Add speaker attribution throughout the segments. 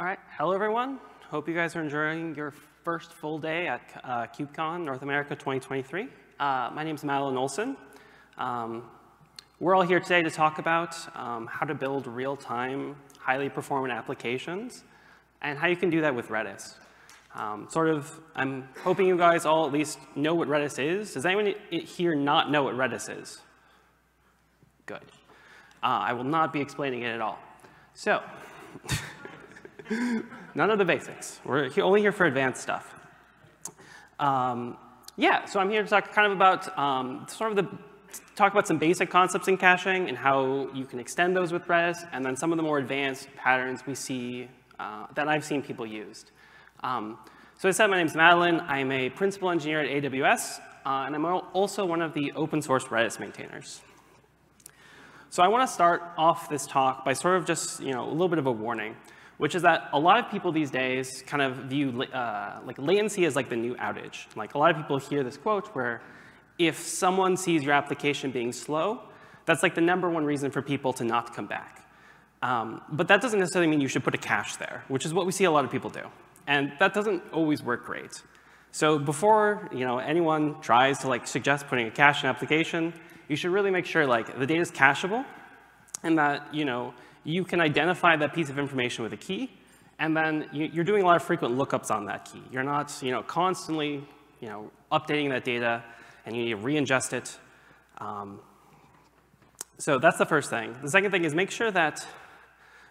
Speaker 1: All right, hello everyone. Hope you guys are enjoying your first full day at uh, KubeCon North America 2023. Uh, my name is Madelyn Olson. Um, we're all here today to talk about um, how to build real-time, highly performant applications and how you can do that with Redis. Um, sort of, I'm hoping you guys all at least know what Redis is. Does anyone here not know what Redis is? Good. Uh, I will not be explaining it at all. So, none of the basics. We're only here for advanced stuff. Um, yeah, so I'm here to talk kind of about um, sort of the talk about some basic concepts in caching and how you can extend those with Redis, and then some of the more advanced patterns we see uh, that I've seen people used. Um, so as I said, my name is Madelyn. I'm a principal engineer at AWS, uh, and I'm also one of the open source Redis maintainers. So I want to start off this talk by sort of just you know a little bit of a warning which is that a lot of people these days kind of view uh, like latency as like the new outage. Like a lot of people hear this quote where if someone sees your application being slow, that's like the number one reason for people to not come back. Um, but that doesn't necessarily mean you should put a cache there, which is what we see a lot of people do. And that doesn't always work great. So before you know, anyone tries to like suggest putting a cache in an application, you should really make sure like the data is cacheable and that you know, you can identify that piece of information with a key, and then you're doing a lot of frequent lookups on that key. You're not you know, constantly you know, updating that data, and you need to re-ingest it. Um, so that's the first thing. The second thing is make sure that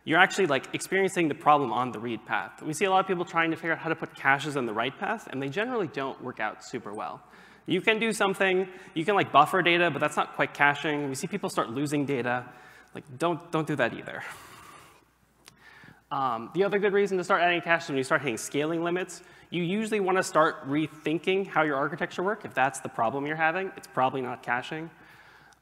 Speaker 1: you're actually like experiencing the problem on the read path. We see a lot of people trying to figure out how to put caches on the write path, and they generally don't work out super well. You can do something, you can like buffer data, but that's not quite caching. We see people start losing data. Like, don't, don't do that either. Um, the other good reason to start adding cache is when you start hitting scaling limits. You usually want to start rethinking how your architecture works. If that's the problem you're having, it's probably not caching.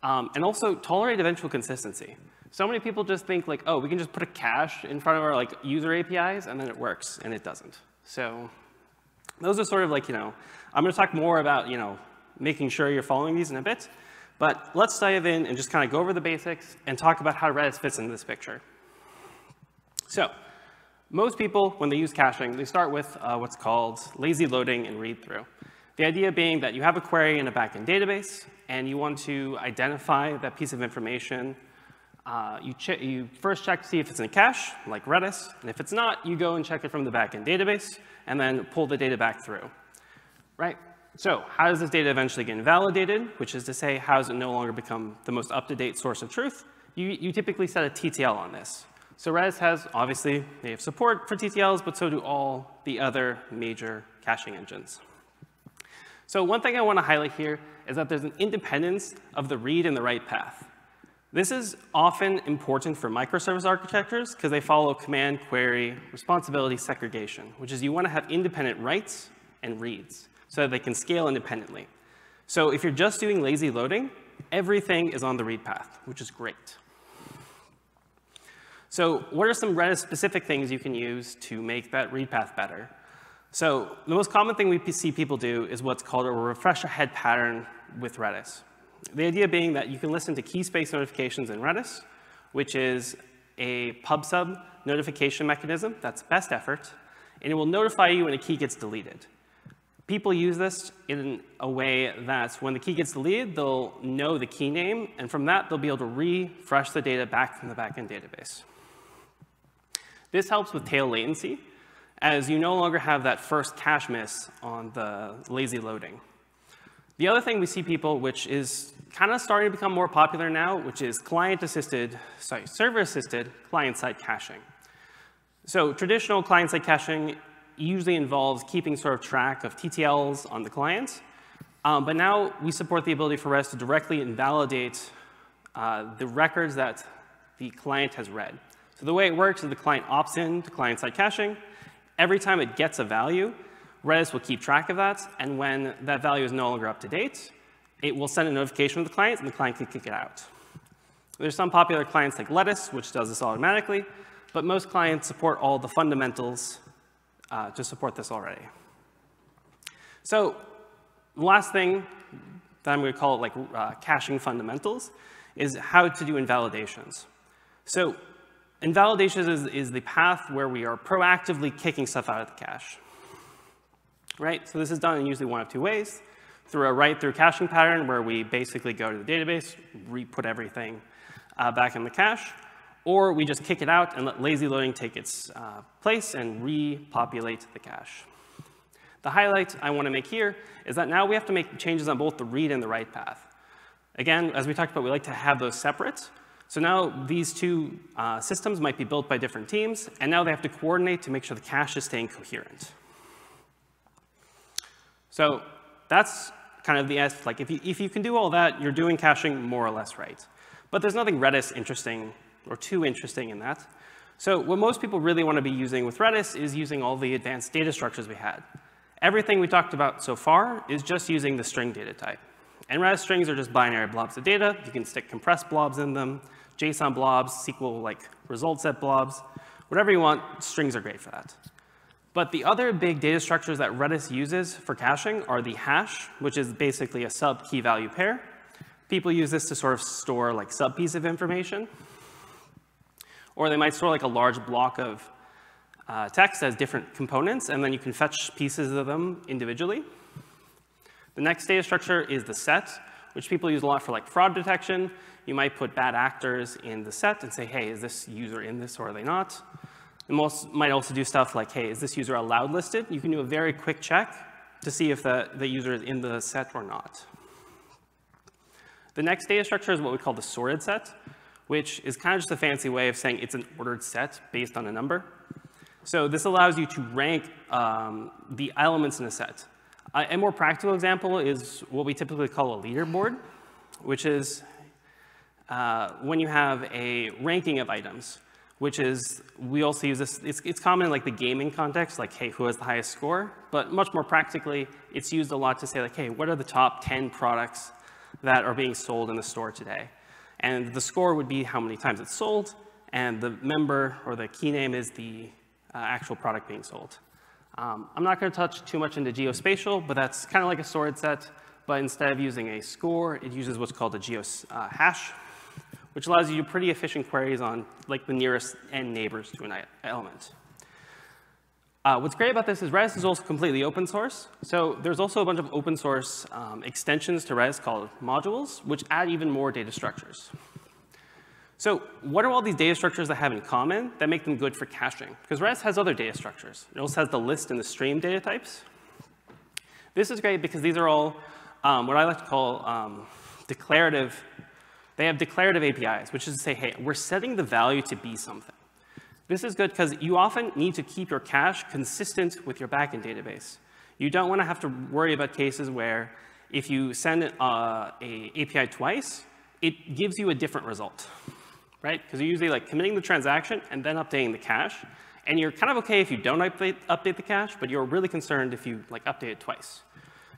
Speaker 1: Um, and also tolerate eventual consistency. So many people just think like, oh, we can just put a cache in front of our like user APIs and then it works, and it doesn't. So those are sort of like, you know, I'm going to talk more about, you know, making sure you're following these in a bit. But let's dive in and just kind of go over the basics and talk about how Redis fits into this picture. So most people, when they use caching, they start with uh, what's called lazy loading and read-through. The idea being that you have a query in a backend database, and you want to identify that piece of information. Uh, you, you, first check to see if it's in a cache, like Redis, and if it's not, you go and check it from the backend database, and then pull the data back through. Right? So how does this data eventually get invalidated, which is to say, how does it no longer become the most up-to-date source of truth? You, you typically set a TTL on this. So Redis has, obviously, they have support for TTLs, but so do all the other major caching engines. So one thing I want to highlight here is that there's an independence of the read and the write path. This is often important for microservice architectures because they follow command query responsibility segregation, which is you want to have independent writes and reads so that they can scale independently. So if you're just doing lazy loading, everything is on the read path, which is great. So what are some Redis-specific things you can use to make that read path better? So the most common thing we see people do is what's called a refresh ahead pattern with Redis. The idea being that you can listen to key space notifications in Redis, which is a pub sub notification mechanism that's best effort, and it will notify you when a key gets deleted. People use this in a way that when the key gets deleted, they'll know the key name, and from that, they'll be able to refresh the data back from the backend database. This helps with tail latency, as you no longer have that first cache miss on the lazy loading. The other thing we see people, which is kind of starting to become more popular now, which is client-assisted, sorry, server-assisted client-side caching. So traditional client-side caching usually involves keeping sort of track of TTLs on the client. Um, but now we support the ability for Redis to directly invalidate uh, the records that the client has read. So the way it works is the client opts in to client-side caching. Every time it gets a value, Redis will keep track of that. And when that value is no longer up to date, it will send a notification to the client, and the client can kick it out. There's some popular clients like Lettuce, which does this automatically. But most clients support all the fundamentals uh, to support this already. So last thing that I'm going to call it like uh, caching fundamentals is how to do invalidations. So invalidations is, is the path where we are proactively kicking stuff out of the cache. Right? So this is done in usually one of two ways. Through a write-through caching pattern where we basically go to the database, re-put everything uh, back in the cache, or we just kick it out and let lazy loading take its uh, place and repopulate the cache. The highlight I want to make here is that now we have to make changes on both the read and the write path. Again, as we talked about, we like to have those separate. So now these two uh, systems might be built by different teams, and now they have to coordinate to make sure the cache is staying coherent. So that's kind of the S. Like if you, if you can do all that, you're doing caching more or less right. But there's nothing Redis interesting or too interesting in that. So what most people really want to be using with Redis is using all the advanced data structures we had. Everything we talked about so far is just using the string data type. And Redis strings are just binary blobs of data. You can stick compressed blobs in them, JSON blobs, SQL like result set blobs, whatever you want, strings are great for that. But the other big data structures that Redis uses for caching are the hash, which is basically a sub key value pair. People use this to sort of store like sub piece of information. Or they might store like a large block of uh, text as different components, and then you can fetch pieces of them individually. The next data structure is the set, which people use a lot for like fraud detection. You might put bad actors in the set and say, hey, is this user in this or are they not? You most, might also do stuff like, hey, is this user allowed listed? You can do a very quick check to see if the, the user is in the set or not. The next data structure is what we call the sorted set, which is kind of just a fancy way of saying it's an ordered set based on a number. So this allows you to rank um, the elements in a set. A more practical example is what we typically call a leaderboard, which is uh, when you have a ranking of items, which is, we also use this, it's, it's common in like the gaming context, like, hey, who has the highest score? But much more practically, it's used a lot to say like, hey, what are the top 10 products that are being sold in the store today? And the score would be how many times it's sold, and the member or the key name is the uh, actual product being sold. Um, I'm not going to touch too much into geospatial, but that's kind of like a sorted set, but instead of using a score, it uses what's called a geo uh, hash, which allows you to do pretty efficient queries on like the nearest n neighbors to an element. Uh, what's great about this is Redis is also completely open source. So there's also a bunch of open source um, extensions to Redis called modules, which add even more data structures. So what are all these data structures that have in common that make them good for caching? Because Redis has other data structures. It also has the list and the stream data types. This is great because these are all um, what I like to call um, declarative. They have declarative APIs, which is to say, hey, we're setting the value to be something. This is good because you often need to keep your cache consistent with your backend database. You don't want to have to worry about cases where if you send uh, a API twice, it gives you a different result right? Because you're usually like committing the transaction and then updating the cache. And you're kind of OK if you don't update, update the cache, but you're really concerned if you like update it twice.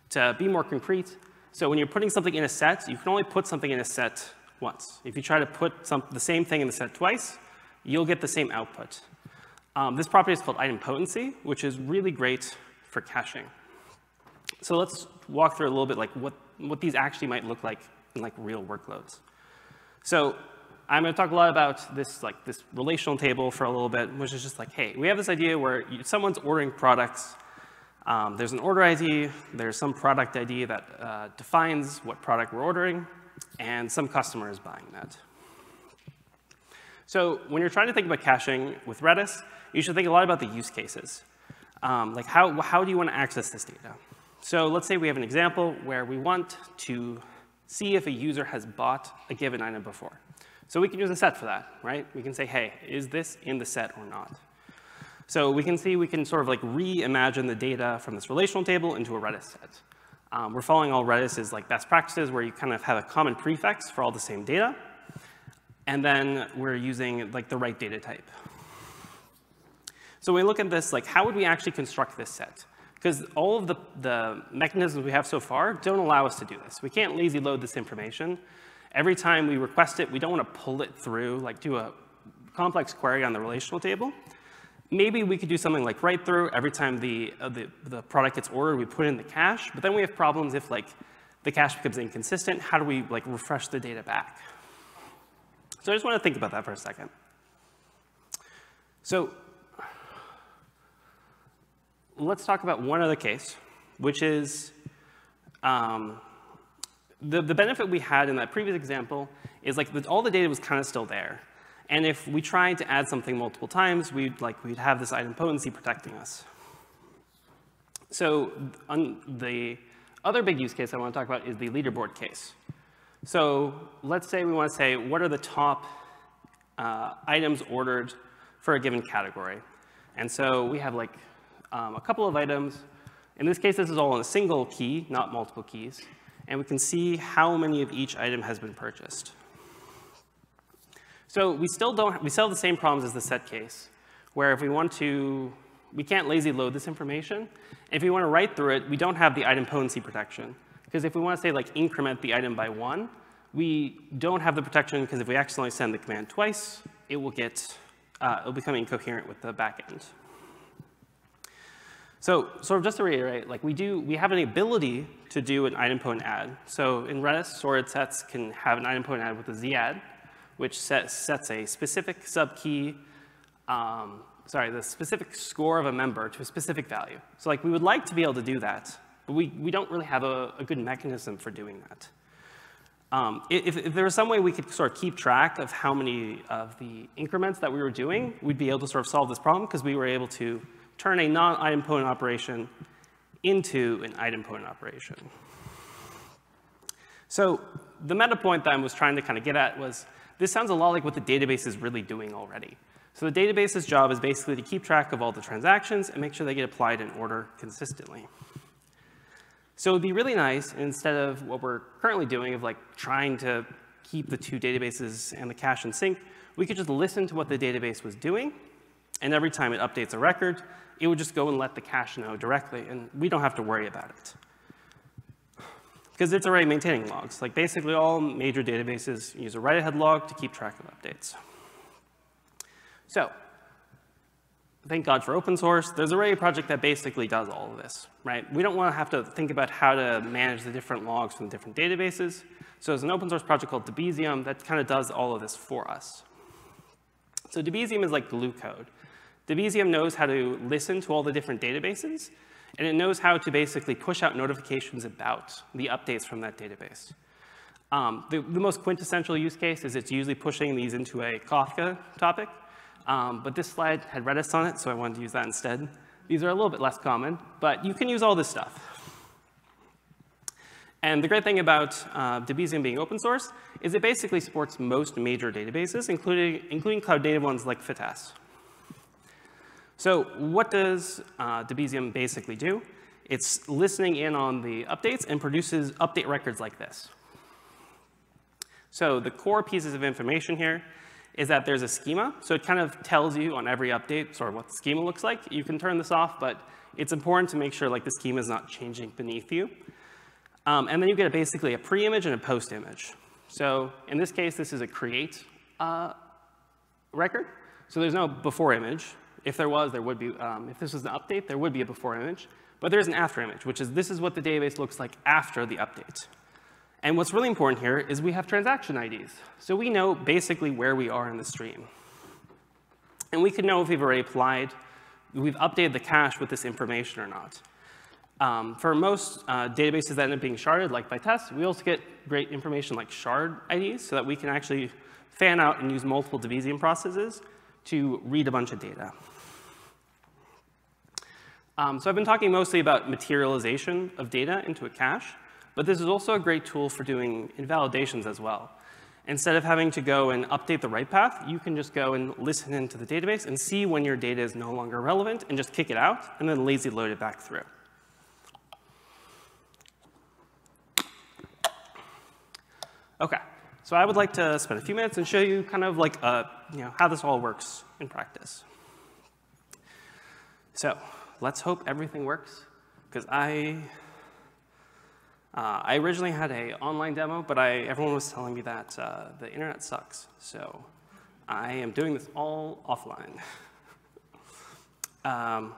Speaker 1: To be more concrete, so when you're putting something in a set, you can only put something in a set once. If you try to put some, the same thing in the set twice, you'll get the same output. Um, this property is called idempotency, which is really great for caching. So let's walk through a little bit like what, what these actually might look like in like real workloads. So I'm going to talk a lot about this, like, this relational table for a little bit, which is just like, hey, we have this idea where you, someone's ordering products. Um, there's an order ID. There's some product ID that uh, defines what product we're ordering, and some customer is buying that. So when you're trying to think about caching with Redis, you should think a lot about the use cases. Um, like, how, how do you want to access this data? So let's say we have an example where we want to see if a user has bought a given item before. So we can use a set for that, right? We can say, hey, is this in the set or not? So we can see we can sort of like reimagine the data from this relational table into a Redis set. Um, we're following all Redis's like best practices where you kind of have a common prefix for all the same data. And then we're using like the right data type. So we look at this, like how would we actually construct this set? Because all of the, the mechanisms we have so far don't allow us to do this. We can't lazy load this information. Every time we request it, we don't want to pull it through, like do a complex query on the relational table. Maybe we could do something like write through every time the, uh, the, the product gets ordered, we put in the cache, but then we have problems if like the cache becomes inconsistent. How do we like refresh the data back? So I just want to think about that for a second. So let's talk about one other case, which is um, the, the benefit we had in that previous example is like the, all the data was kind of still there. And if we tried to add something multiple times, we'd, like, we'd have this idempotency protecting us. So on the other big use case I want to talk about is the leaderboard case. So let's say we want to say, what are the top uh, items ordered for a given category? And so we have like um, a couple of items. In this case, this is all on a single key, not multiple keys. And we can see how many of each item has been purchased. So we still don't, we still have the same problems as the set case, where if we want to, we can't lazy load this information. If we want to write through it, we don't have the idempotency protection. Because if we want to say like increment the item by one, we don't have the protection because if we accidentally send the command twice, it will get, uh, it'll become incoherent with the backend. So sort of just to reiterate, like we do, we have an ability to do an idempotent add. So in Redis, sorted sets can have an idempotent add with a zadd, which set, sets a specific subkey, um, sorry, the specific score of a member to a specific value. So like we would like to be able to do that, but we, we don't really have a, a good mechanism for doing that. Um, if, if, there was some way we could sort of keep track of how many of the increments that we were doing, we'd be able to sort of solve this problem because we were able to turn a non-idempotent operation into an idempotent operation. So the meta point that I was trying to kind of get at was this sounds a lot like what the database is really doing already. So the database's job is basically to keep track of all the transactions and make sure they get applied in order consistently. So it'd be really nice, instead of what we're currently doing of like trying to keep the two databases and the cache in sync, we could just listen to what the database was doing, and every time it updates a record, it would just go and let the cache know directly, and we don't have to worry about it. Because it's already maintaining logs. Like basically all major databases use a write-ahead log to keep track of updates. So thank God for open source. There's already a project that basically does all of this, right? We don't want to have to think about how to manage the different logs from the different databases. So there's an open source project called Debezium that kind of does all of this for us. So Debezium is like glue code. Debezium knows how to listen to all the different databases, and it knows how to basically push out notifications about the updates from that database. Um, the, the, most quintessential use case is it's usually pushing these into a Kafka topic, um, but this slide had Redis on it, so I wanted to use that instead. These are a little bit less common, but you can use all this stuff. And the great thing about uh, Debezium being open source is it basically supports most major databases, including, including cloud native ones like Vitess. So what does uh, Debezium basically do? It's listening in on the updates and produces update records like this. So the core pieces of information here is that there's a schema. So it kind of tells you on every update sort of what the schema looks like. You can turn this off, but it's important to make sure like the schema is not changing beneath you. Um, and then you get basically a pre-image and a post-image. So in this case, this is a create uh, record. So there's no before image. If there was, there would be, um, if this was an update, there would be a before image. But there's an after image, which is this is what the database looks like after the update. And what's really important here is we have transaction IDs. So we know basically where we are in the stream. And we can know if we've already applied, we've updated the cache with this information or not. Um, for most uh, databases that end up being sharded, like Vitess, we also get great information like shard IDs so that we can actually fan out and use multiple Debezium processes to read a bunch of data. Um, so I've been talking mostly about materialization of data into a cache, but this is also a great tool for doing invalidations as well. Instead of having to go and update the write path, you can just go and listen into the database and see when your data is no longer relevant and just kick it out and then lazy load it back through. Okay, so I would like to spend a few minutes and show you kind of like uh, you know, how this all works in practice. So let's hope everything works, because I, uh, I originally had a online demo, but I, everyone was telling me that uh, the internet sucks. So I am doing this all offline. um,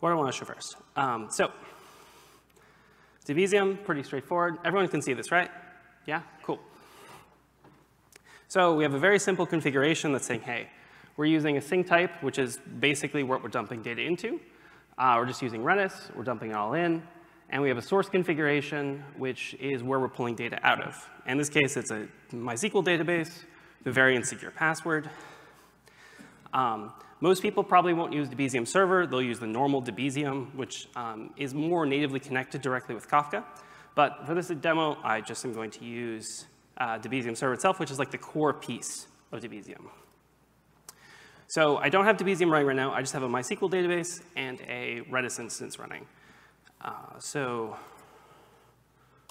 Speaker 1: what do I want to show first? Um, so Debezium, pretty straightforward. Everyone can see this, right? Yeah, cool. So we have a very simple configuration that's saying, hey, We're using a sink type, which is basically what we're dumping data into. Uh, we're just using Redis, we're dumping it all in, and we have a source configuration, which is where we're pulling data out of. In this case, it's a MySQL database, the very insecure password. Um, most people probably won't use Debezium server. They'll use the normal Debezium, which um, is more natively connected directly with Kafka. But for this demo, I just am going to use uh, Debezium server itself, which is like the core piece of Debezium. So I don't have Debezium running right now. I just have a MySQL database and a Redis instance running. Uh, so,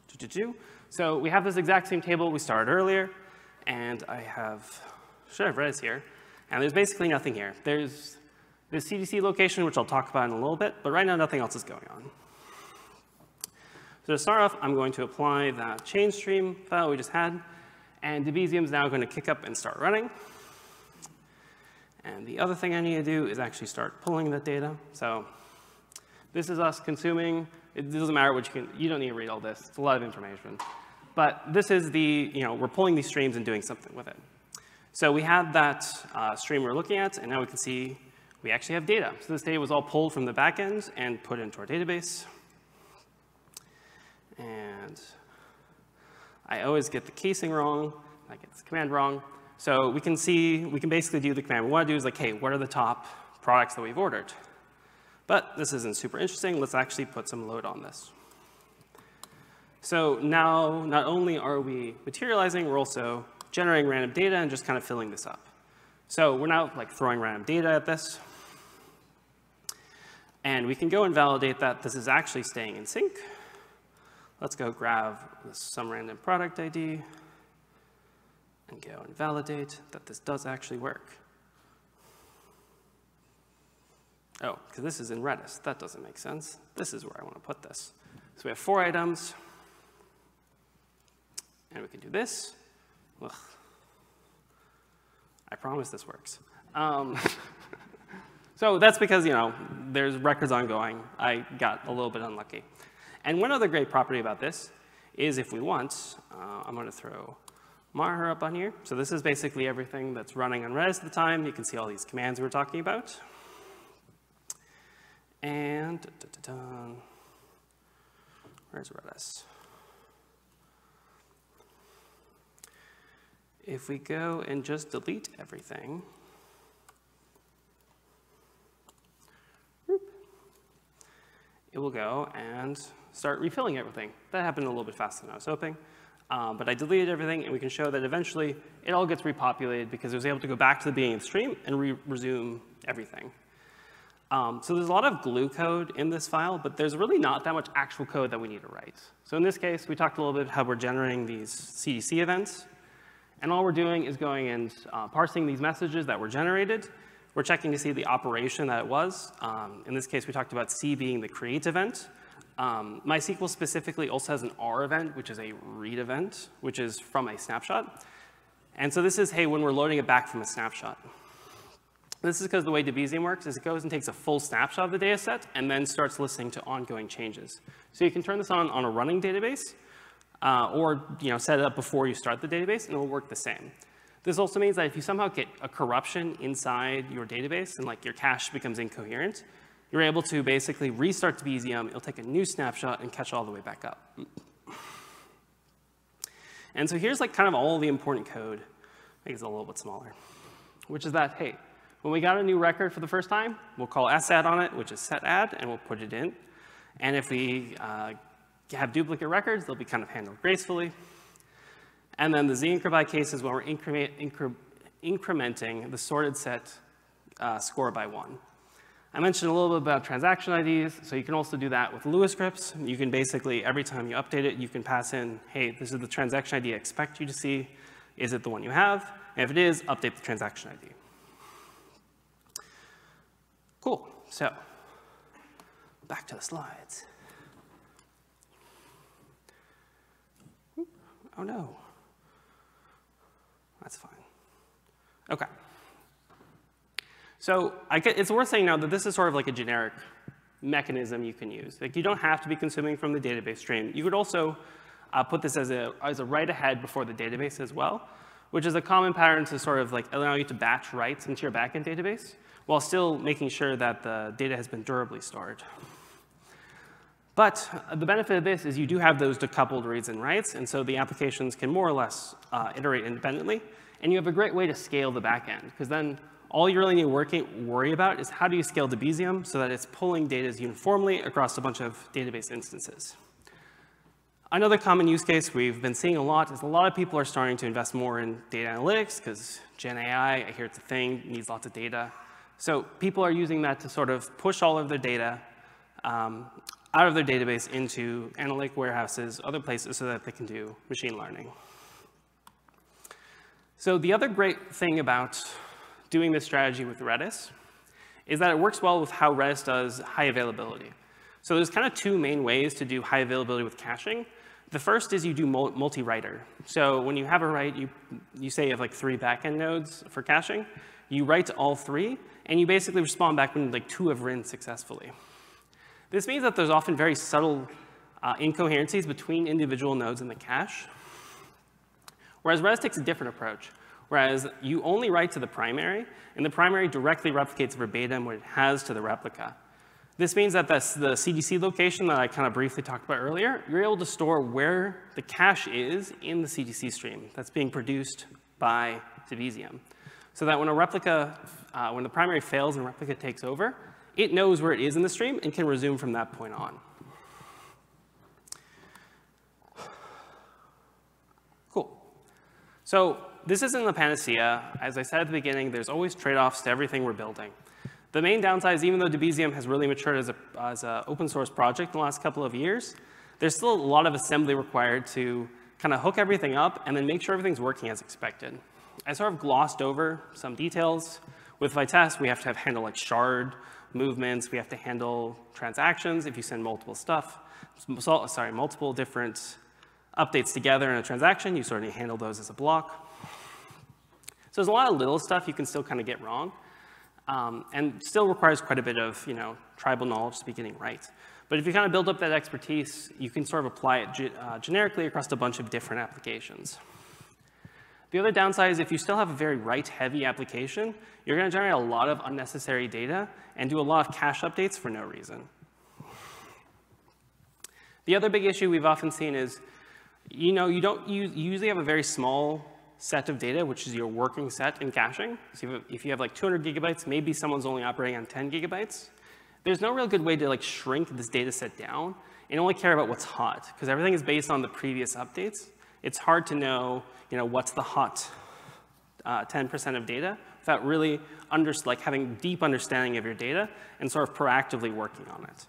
Speaker 1: doo -doo -doo. so we have this exact same table we started earlier, and I have, should Redis here, and there's basically nothing here. There's the CDC location, which I'll talk about in a little bit, but right now nothing else is going on. So to start off, I'm going to apply that change stream file we just had, and Debezium is now going to kick up and start running. And the other thing I need to do is actually start pulling that data. So this is us consuming. It doesn't matter what you can, you don't need to read all this. It's a lot of information. But this is the, you know, we're pulling these streams and doing something with it. So we had that uh, stream we are looking at, and now we can see we actually have data. So this data was all pulled from the backend and put into our database. And I always get the casing wrong. I get this command wrong. So we can see, we can basically do the command we want to do is like, hey, what are the top products that we've ordered? But this isn't super interesting. Let's actually put some load on this. So now, not only are we materializing, we're also generating random data and just kind of filling this up. So we're now like throwing random data at this. And we can go and validate that this is actually staying in sync. Let's go grab some random product ID and go and validate that this does actually work. Oh, because this is in Redis. That doesn't make sense. This is where I want to put this. So we have four items. And we can do this. Ugh. I promise this works. Um, so that's because, you know, there's records ongoing. I got a little bit unlucky. And one other great property about this is if we want, uh, I'm going to throw Maher up on here. So this is basically everything that's running on Redis at the time. You can see all these commands we are talking about. And, da, da, da, where's Redis? If we go and just delete everything, it will go and start refilling everything. That happened a little bit faster than I was hoping. Um, but I deleted everything, and we can show that eventually it all gets repopulated because it was able to go back to the beginning of the stream and re resume everything. Um, so there's a lot of glue code in this file, but there's really not that much actual code that we need to write. So in this case, we talked a little bit how we're generating these CDC events. And all we're doing is going and uh, parsing these messages that were generated. We're checking to see the operation that it was. Um, in this case, we talked about C being the create event. Um, MySQL specifically also has an R event, which is a read event, which is from a snapshot. And so this is, hey, when we're loading it back from a snapshot. This is because the way Debezium works is it goes and takes a full snapshot of the data set and then starts listening to ongoing changes. So you can turn this on on a running database uh, or you know, set it up before you start the database and it will work the same. This also means that if you somehow get a corruption inside your database and like your cache becomes incoherent, you're able to basically restart Debezium, it'll take a new snapshot and catch all the way back up. And so here's like kind of all the important code, I think it's a little bit smaller, which is that, hey, when we got a new record for the first time, we'll call sadd on it, which is set add, and we'll put it in. And if we uh, have duplicate records, they'll be kind of handled gracefully. And then the zincr case is when we're incre incrementing the sorted set uh, score by one. I mentioned a little bit about transaction IDs, so you can also do that with Lua scripts. You can basically, every time you update it, you can pass in, hey, this is the transaction ID I expect you to see. Is it the one you have? And if it is, update the transaction ID. Cool, so back to the slides. Oh no, that's fine. Okay. So get, it's worth saying now that this is sort of like a generic mechanism you can use. Like you don't have to be consuming from the database stream. You could also uh, put this as a, as a write ahead before the database as well. which is a common pattern to sort of like allow you to batch writes into your backend database while still making sure that the data has been durably stored. But the benefit of this is you do have those decoupled reads and writes, and so the applications can more or less uh, iterate independently. And you have a great way to scale the backend, because then all you really need to worry about is how do you scale Debezium so that it's pulling data uniformly across a bunch of database instances. Another common use case we've been seeing a lot is a lot of people are starting to invest more in data analytics because Gen AI, I hear it's a thing, needs lots of data. So people are using that to sort of push all of their data um, out of their database into analytic warehouses, other places so that they can do machine learning. So the other great thing about doing this strategy with Redis is that it works well with how Redis does high availability. So there's kind of two main ways to do high availability with caching. The first is you do multi-writer. So when you have a write, you, you say you have like three backend nodes for caching. You write to all three, and you basically respond back when like two have written successfully. This means that there's often very subtle uh, incoherencies between individual nodes in the cache. Whereas Redis takes a different approach. Whereas you only write to the primary, and the primary directly replicates verbatim what it has to the replica. This means that the CDC location that I kind of briefly talked about earlier, you're able to store where the cache is in the CDC stream that's being produced by Debezium. So that when a replica, uh, when the primary fails and replica takes over, it knows where it is in the stream and can resume from that point on. Cool. So this isn't the panacea. As I said at the beginning, there's always trade-offs to everything we're building. The main downside is even though Debezium has really matured as an as a open source project in the last couple of years, there's still a lot of assembly required to kind of hook everything up and then make sure everything's working as expected. I sort of glossed over some details. With Vitess, we have to have handle like shard movements. We have to handle transactions if you send multiple stuff. So, sorry, multiple different updates together in a transaction. You sort of handle those as a block. So there's a lot of little stuff you can still kind of get wrong. Um, and still requires quite a bit of you know, tribal knowledge to be getting right. But if you kind of build up that expertise, you can sort of apply it ge uh, generically across a bunch of different applications. The other downside is if you still have a very write-heavy application, you're going to generate a lot of unnecessary data and do a lot of cache updates for no reason. The other big issue we've often seen is, you know, you don't use, you usually have a very small set of data, which is your working set in caching. So if you have like 200 gigabytes, maybe someone's only operating on 10 gigabytes. There's no real good way to like shrink this data set down and only care about what's hot, because everything is based on the previous updates. It's hard to know you know, what's the hot 10% uh, of data without really under, like having deep understanding of your data and sort of proactively working on it.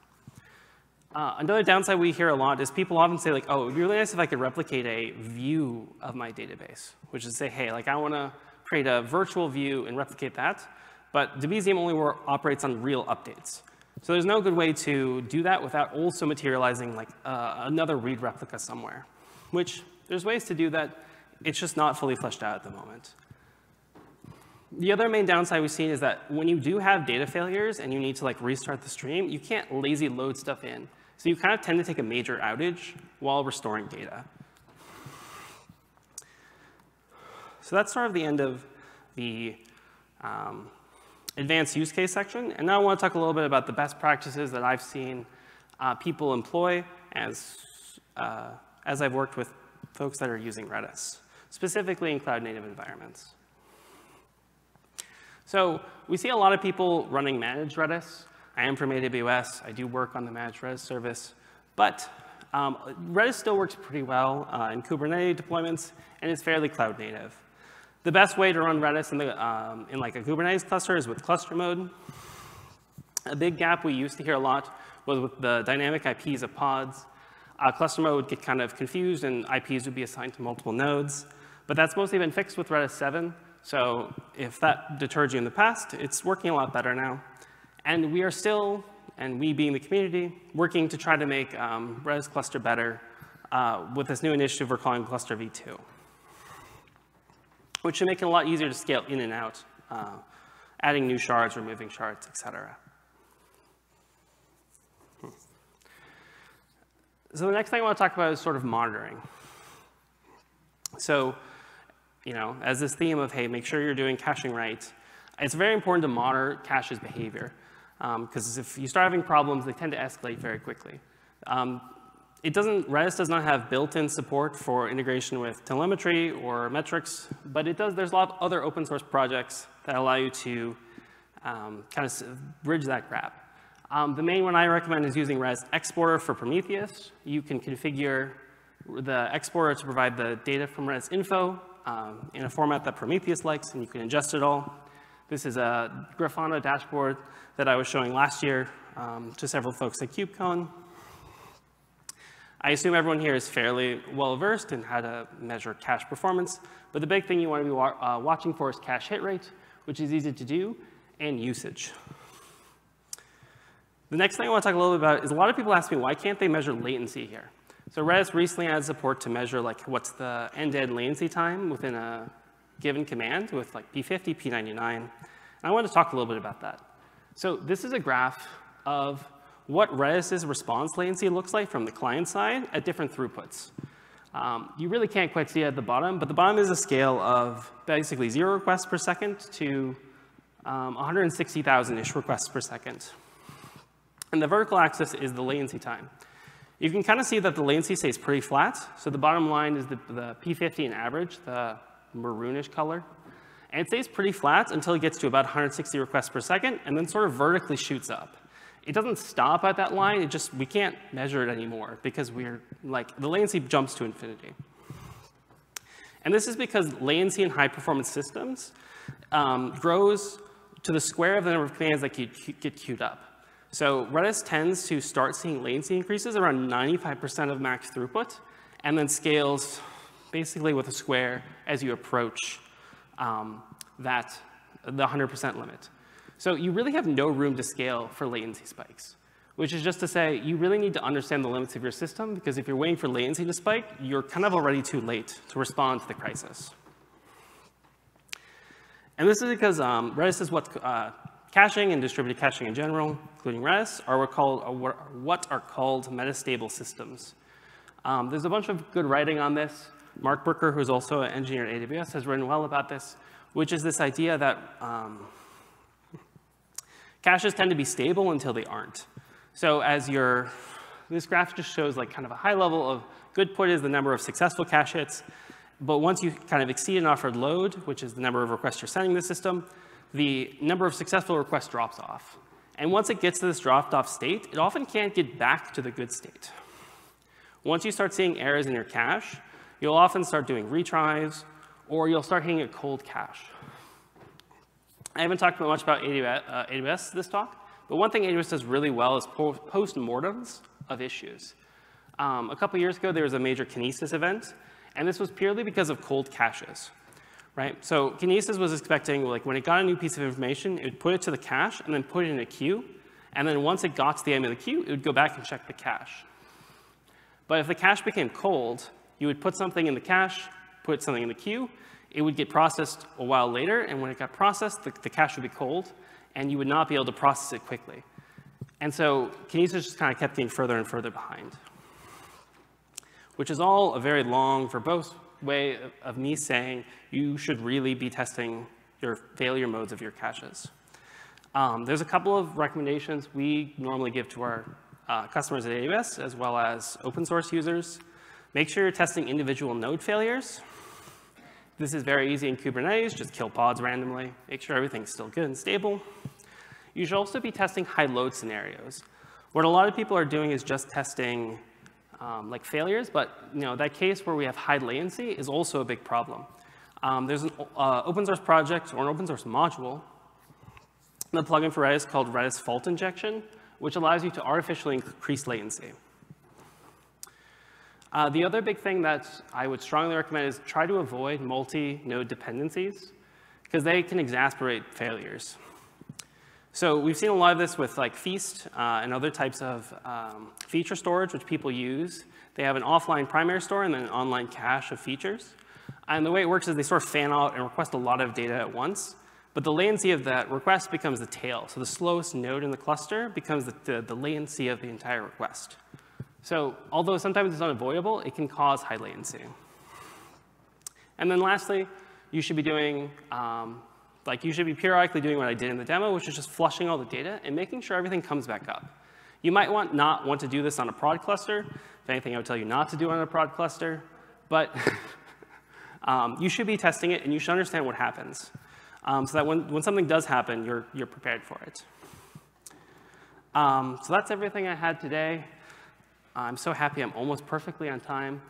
Speaker 1: Uh, another downside we hear a lot is people often say like, oh, it'd be really nice if I could replicate a view of my database, which is say, hey, like I want to create a virtual view and replicate that, but Debezium only operates on real updates. So there's no good way to do that without also materializing like uh, another read replica somewhere, which there's ways to do that it's just not fully fleshed out at the moment. The other main downside we've seen is that when you do have data failures and you need to like restart the stream, you can't lazy load stuff in. So you kind of tend to take a major outage while restoring data. So that's sort of the end of the um, advanced use case section. And now I want to talk a little bit about the best practices that I've seen uh, people employ as, uh, as I've worked with folks that are using Redis specifically in cloud-native environments. So we see a lot of people running managed Redis. I am from AWS. I do work on the managed Redis service. But um, Redis still works pretty well uh, in Kubernetes deployments, and it's fairly cloud native. The best way to run Redis in, the, um, in like a Kubernetes cluster is with cluster mode. A big gap we used to hear a lot was with the dynamic IPs of pods. Cluster mode would get kind of confused, and IPs would be assigned to multiple nodes. But that's mostly been fixed with Redis 7. So if that deterred you in the past, it's working a lot better now. And we are still, and we being the community, working to try to make um, Redis cluster better uh, with this new initiative we're calling Cluster v2, which should make it a lot easier to scale in and out, uh, adding new shards, removing shards, et cetera. So the next thing I want to talk about is sort of monitoring. So you know, as this theme of, hey, make sure you're doing caching right, it's very important to monitor cache's behavior. Because um, if you start having problems, they tend to escalate very quickly. Um, it doesn't, Redis does not have built-in support for integration with telemetry or metrics, but it does, there's a lot of other open source projects that allow you to um, kind of bridge that gap. Um, the main one I recommend is using Redis Exporter for Prometheus. You can configure the exporter to provide the data from Redis info um, in a format that Prometheus likes, and you can ingest it all. This is a Grafana dashboard that I was showing last year um, to several folks at KubeCon. I assume everyone here is fairly well versed in how to measure cache performance, but the big thing you want to be wa uh, watching for is cache hit rate, which is easy to do, and usage. The next thing I want to talk a little bit about is a lot of people ask me, why can't they measure latency here? So Redis recently added support to measure like what's the end-to-end -end latency time within a given command with like P50, P99. And I want to talk a little bit about that. So this is a graph of what Redis's response latency looks like from the client side at different throughputs. Um, you really can't quite see it at the bottom, but the bottom is a scale of basically zero requests per second to um, 160,000-ish requests per second. And the vertical axis is the latency time. You can kind of see that the latency stays pretty flat. So the bottom line is the, the P50 in average, the maroonish color. And it stays pretty flat until it gets to about 160 requests per second, and then sort of vertically shoots up. It doesn't stop at that line. It just, we can't measure it anymore because we're like, the latency jumps to infinity. And this is because latency in high performance systems um, grows to the square of the number of commands that get, get queued up. So Redis tends to start seeing latency increases around 95% of max throughput, and then scales basically with a square as you approach um, that, the 100% limit. So you really have no room to scale for latency spikes, which is just to say you really need to understand the limits of your system because if you're waiting for latency to spike, you're kind of already too late to respond to the crisis. And this is because um, Redis is what uh, caching and distributed caching in general, including Redis, are are what are called metastable systems. Um, there's a bunch of good writing on this. Marc Brooker, who's also an engineer at AWS, has written well about this, which is this idea that um, Caches tend to be stable until they aren't. So as your, this graph just shows like kind of a high level of good point is the number of successful cache hits. But once you kind of exceed an offered load, which is the number of requests you're sending the system, the number of successful requests drops off. And once it gets to this dropped off state, it often can't get back to the good state. Once you start seeing errors in your cache, you'll often start doing retries, or you'll start hitting a cold cache. I haven't talked much about AWS, uh, this talk, but one thing AWS does really well is post-mortems of issues. Um, a couple years ago, there was a major Kinesis event, and this was purely because of cold caches. Right? So Kinesis was expecting, like, when it got a new piece of information, it would put it to the cache and then put it in a queue. And then once it got to the end of the queue, it would go back and check the cache. But if the cache became cold, you would put something in the cache, put something in the queue, it would get processed a while later, and when it got processed, the, the cache would be cold, and you would not be able to process it quickly. And so Kinesis just kind of kept getting further and further behind, which is all a very long, verbose way of, me saying you should really be testing your failure modes of your caches. Um, there's a couple of recommendations we normally give to our uh, customers at AWS, as well as open source users. Make sure you're testing individual node failures. This is very easy in Kubernetes. Just kill pods randomly. Make sure everything's still good and stable. You should also be testing high load scenarios. What a lot of people are doing is just testing um, like failures, but you know, that case where we have high latency is also a big problem. Um, there's an uh, open source project or an open source module, the plugin for Redis called Redis Fault Injection, which allows you to artificially increase latency. Uh, the other big thing that I would strongly recommend is try to avoid multi-node dependencies because they can exasperate failures. So we've seen a lot of this with like Feast uh, and other types of um, feature storage which people use. They have an offline primary store and then an online cache of features. And the way it works is they sort of fan out and request a lot of data at once. But the latency of that request becomes the tail. So the slowest node in the cluster becomes the, the, the latency of the entire request. So although sometimes it's unavoidable, it can cause high latency. And then lastly, you should be doing, um, like you should be periodically doing what I did in the demo, which is just flushing all the data and making sure everything comes back up. You might want not want to do this on a prod cluster. If anything, I would tell you not to do it on a prod cluster. But um, you should be testing it, and you should understand what happens um, so that when, when something does happen, you're, you're prepared for it. Um, so that's everything I had today. I'm so happy I'm almost perfectly on time.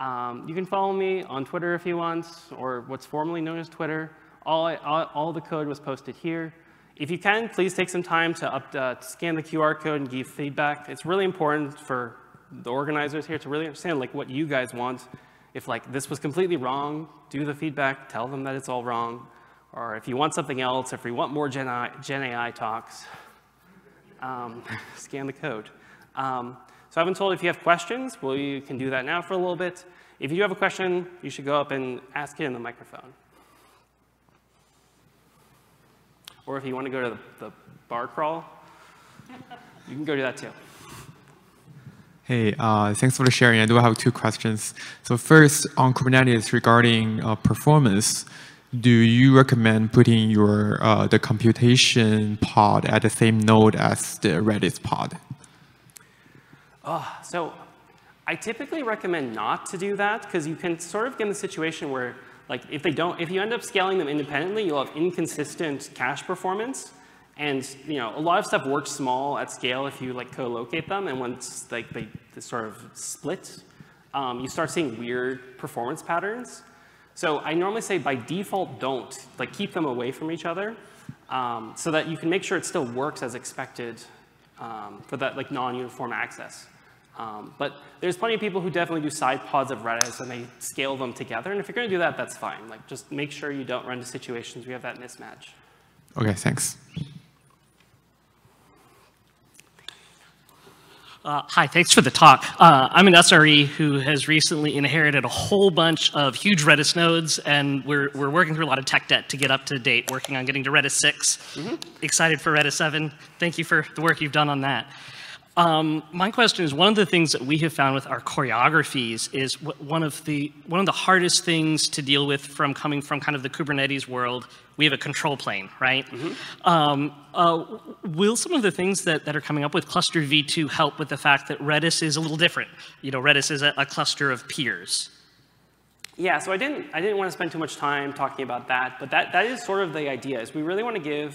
Speaker 1: Um, you can follow me on Twitter if you want, or what's formerly known as Twitter. All, all, all, the code was posted here. If you can, please take some time to, up, uh, to scan the QR code and give feedback. It's really important for the organizers here to really understand like what you guys want. If like this was completely wrong, do the feedback, tell them that it's all wrong. Or if you want something else, if you want more Gen, I, Gen AI talks, um, scan the code. Um, so I've been told if you have questions, well, you can do that now for a little bit. If you do have a question, you should go up and ask it in the microphone. Or if you want to go to the, the bar crawl, you can go do that too.
Speaker 2: Hey, uh, thanks for the sharing. I do have two questions. So first, on Kubernetes regarding uh, performance, do you recommend putting your uh, the computation pod at the same node as the Redis pod?
Speaker 1: Uh, so I typically recommend not to do that because you can sort of get in the situation where like if they don't, if you end up scaling them independently, you'll have inconsistent cache performance. And you know, a lot of stuff works small at scale if you like co-locate them, and once like they, they sort of split, um, you start seeing weird performance patterns. So I normally say by default, don't. Like keep them away from each other um, so that you can make sure it still works as expected um, for that like non-uniform access. Um, but there's plenty of people who definitely do side pods of Redis and they scale them together. And if you're going to do that, that's fine. Like just make sure you don't run into situations where you have that mismatch.
Speaker 2: OK, thanks.
Speaker 3: Uh, hi, thanks for the talk. Uh, I'm an SRE who has recently inherited a whole bunch of huge Redis nodes, and we're, we're working through a lot of tech debt to get up to date, working on getting to Redis 6. Mm -hmm. Excited for Redis 7. Thank you for the work you've done on that. Um, my question is, one of the things that we have found with our choreographies is one of the one of the hardest things to deal with from coming from kind of the Kubernetes world. We have a control plane, right? Mm -hmm. um, uh, will some of the things that, that are coming up with cluster v2 help with the fact that Redis is a little different? You know, Redis is a, a cluster of peers.
Speaker 1: Yeah, so I didn't I didn't want to spend too much time talking about that, but that that is sort of the idea. Is we really want to give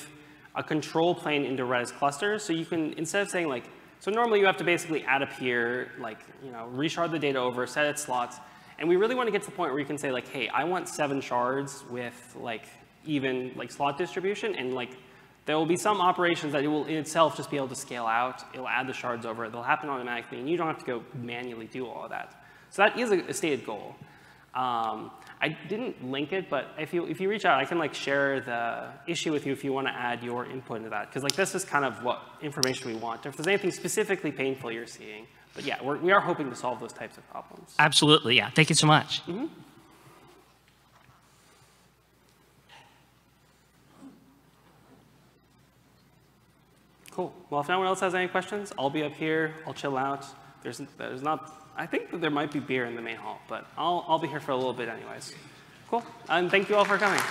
Speaker 1: a control plane into Redis clusters, so you can instead of saying like so normally you have to basically add up here, like, you know, reshard the data over, set its slots. And we really want to get to the point where you can say like, hey, I want seven shards with like even like slot distribution and like there will be some operations that it will in itself just be able to scale out. It'll add the shards over. They'll happen automatically, and you don't have to go manually do all of that. So that is a, stated goal. Um, I didn't link it, but if you, if you reach out, I can like share the issue with you if you want to add your input into that. Because like this is kind of what information we want. If there's anything specifically painful you're seeing. But yeah, we're, we are hoping to solve those types of problems.
Speaker 3: Absolutely, yeah. Thank you so much. Mm -hmm.
Speaker 1: Cool. Well, if no one else has any questions, I'll be up here. I'll chill out. There's, there's not I think that there might be beer in the main hall, but I'll, I'll be here for a little bit anyways. Cool. And thank you all for coming.